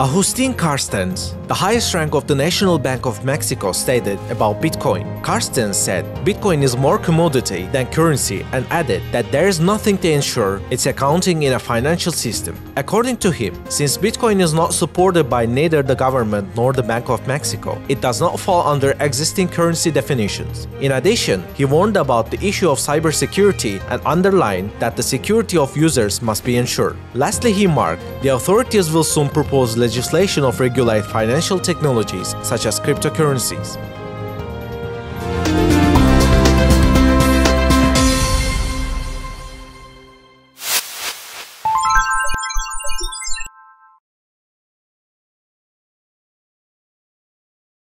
Agustin Carstens, the highest rank of the National Bank of Mexico, stated about Bitcoin. Carstens said Bitcoin is more commodity than currency and added that there is nothing to ensure its accounting in a financial system. According to him, since Bitcoin is not supported by neither the government nor the Bank of Mexico, it does not fall under existing currency definitions. In addition, he warned about the issue of cybersecurity and underlined that the security of users must be ensured. Lastly, he marked, the authorities will soon propose legislation of regulate financial technologies such as cryptocurrencies.